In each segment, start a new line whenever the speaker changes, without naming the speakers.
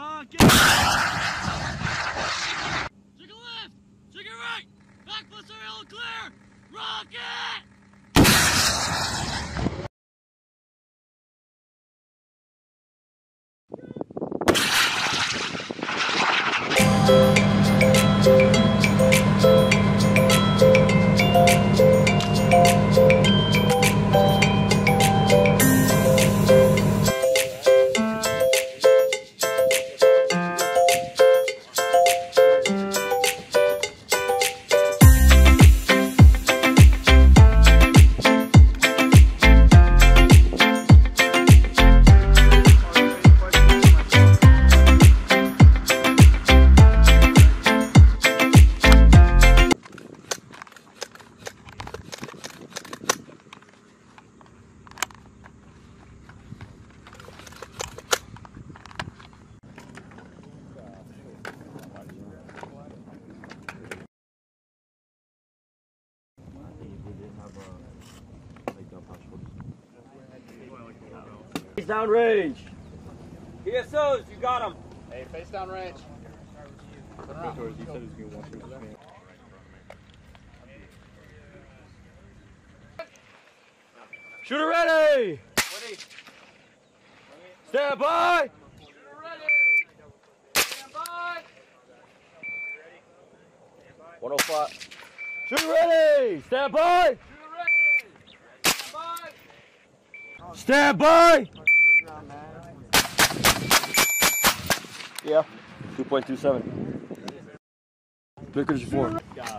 Rocket! Take a left! Take right! Back all clear! Rocket!
Face down range.
PSOs, you got them.
Hey, face down range.
Shooter ready. Stand by. One oh five. Shooter ready. Stand by. Stand by. Yeah. Two seven. Clear condition four.
That's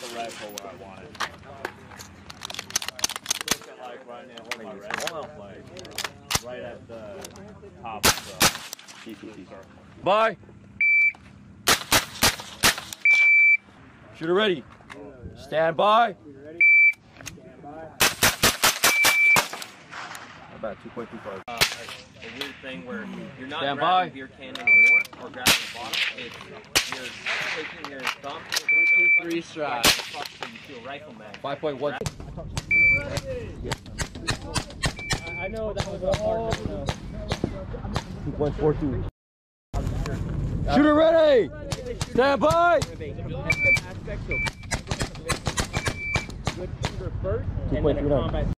the rifle where I want it. Right at the top.
Bye. Shooter ready. Stand by. About 2.25.
Uh, a weird thing where you're not
Stand
grabbing
by.
beer can anymore or grabbing the bottom. It's you're taking your thumb.
Three stride.
So you feel rifle mag.
5.1.
I know that was a hard one.
2.42. Shooter ready. Stand by. Two point three nine.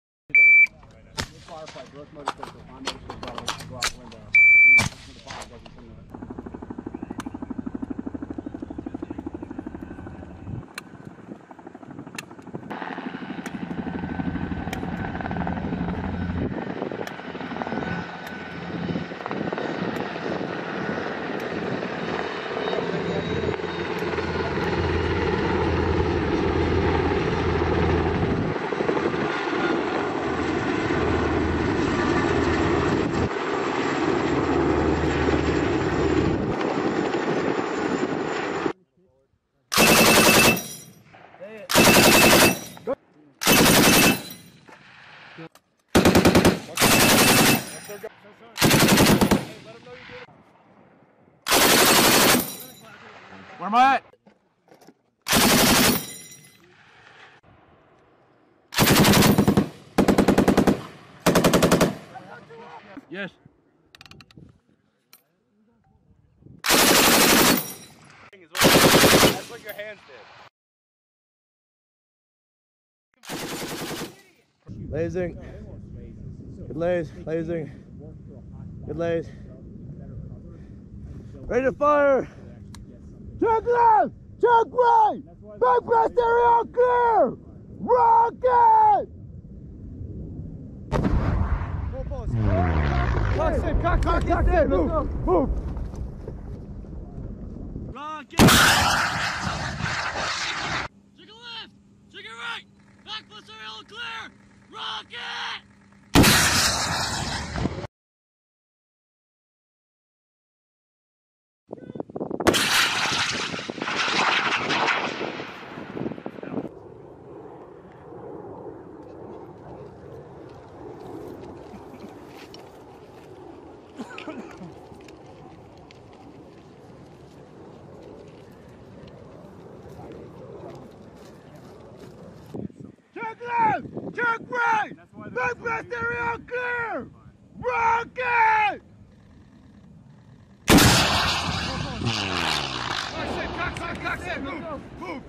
Where am I at?
Yes.
That's what your hands did.
Lasing. Good lays. Lasing. Good lays. Ready to fire. Check left. Check right. Backblast area clear. Rocket. In, in. Move, move.
Rocket! Take a left! Take a right! Backblast all clear! Rocket!
Check left. Check right. Backblast area clear. Rocket. Cox in, Cox in, move, move.